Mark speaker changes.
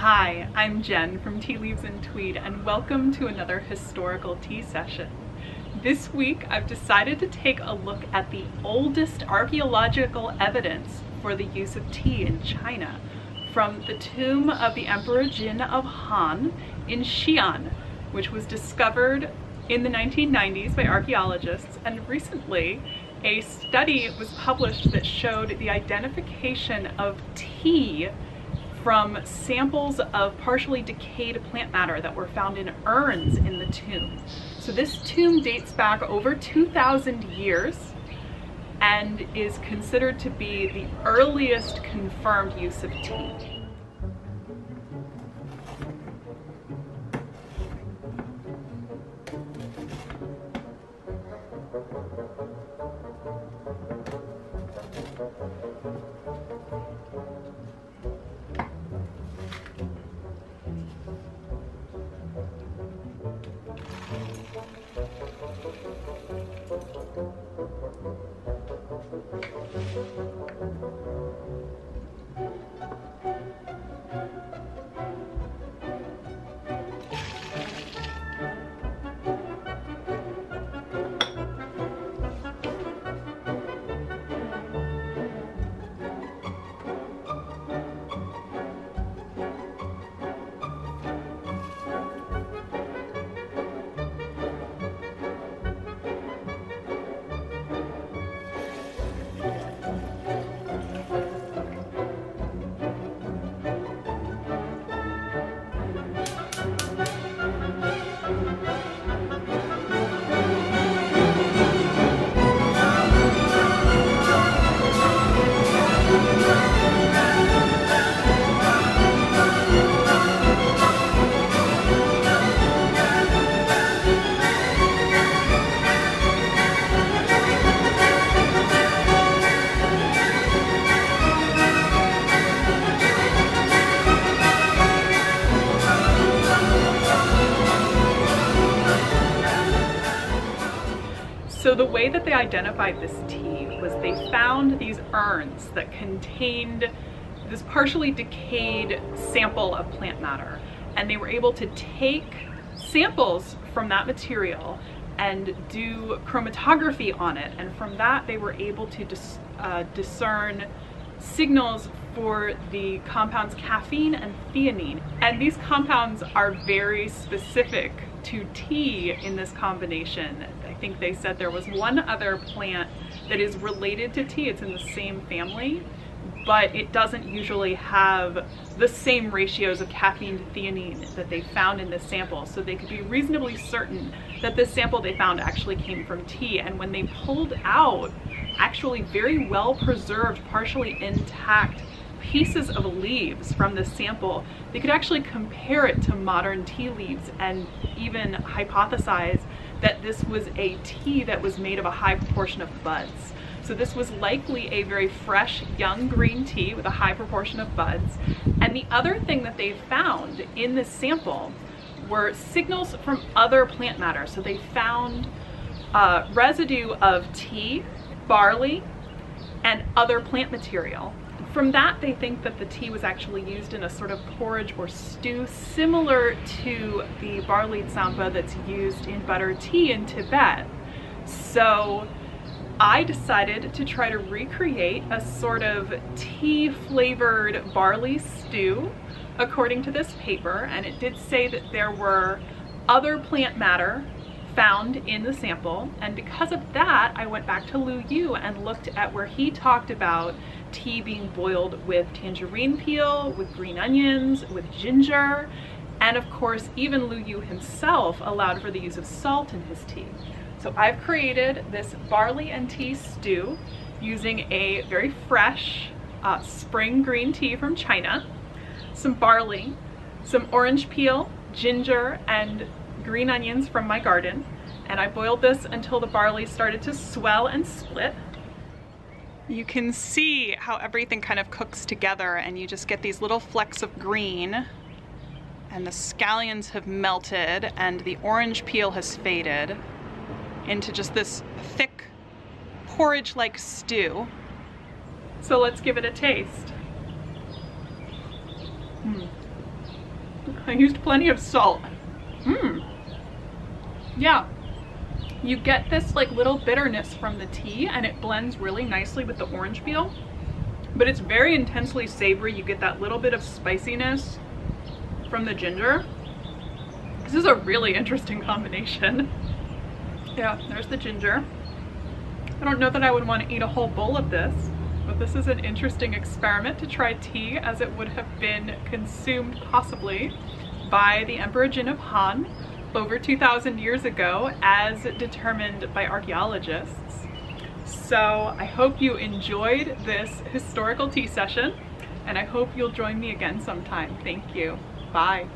Speaker 1: Hi, I'm Jen from Tea Leaves and Tweed and welcome to another historical tea session. This week I've decided to take a look at the oldest archaeological evidence for the use of tea in China from the tomb of the Emperor Jing of Han in Xi'an, which was discovered in the 1990s by archaeologists and recently a study was published that showed the identification of tea from samples of partially decayed plant matter that were found in urns in the tomb. So this tomb dates back over 2,000 years and is considered to be the earliest confirmed use of tea. Way that they identified this tea was they found these urns that contained this partially decayed sample of plant matter. And they were able to take samples from that material and do chromatography on it. And from that they were able to dis uh, discern signals for the compounds caffeine and theanine. And these compounds are very specific to tea in this combination think they said there was one other plant that is related to tea. It's in the same family, but it doesn't usually have the same ratios of caffeine to theanine that they found in this sample. So they could be reasonably certain that this sample they found actually came from tea. And when they pulled out actually very well preserved, partially intact pieces of leaves from the sample, they could actually compare it to modern tea leaves and even hypothesize that this was a tea that was made of a high proportion of buds. So this was likely a very fresh, young green tea with a high proportion of buds. And the other thing that they found in this sample were signals from other plant matter. So they found uh, residue of tea, barley, and other plant material. From that, they think that the tea was actually used in a sort of porridge or stew similar to the barley tsamba that's used in butter tea in Tibet. So I decided to try to recreate a sort of tea flavored barley stew according to this paper and it did say that there were other plant matter found in the sample. And because of that I went back to Lu Yu and looked at where he talked about tea being boiled with tangerine peel, with green onions, with ginger, and of course even Lu Yu himself allowed for the use of salt in his tea. So I've created this barley and tea stew using a very fresh uh, spring green tea from China, some barley, some orange peel, ginger, and green onions from my garden. And I boiled this until the barley started to swell and split. You can see how everything kind of cooks together and you just get these little flecks of green and the scallions have melted and the orange peel has faded into just this thick porridge-like stew. So let's give it a taste. Mm. I used plenty of salt. Mmm. Yeah. You get this like little bitterness from the tea and it blends really nicely with the orange peel. But it's very intensely savory. You get that little bit of spiciness from the ginger. This is a really interesting combination. Yeah, there's the ginger. I don't know that I would want to eat a whole bowl of this, but this is an interesting experiment to try tea as it would have been consumed possibly by the Emperor Jing of Han over 2,000 years ago as determined by archaeologists. So I hope you enjoyed this historical tea session and I hope you'll join me again sometime. Thank you. Bye.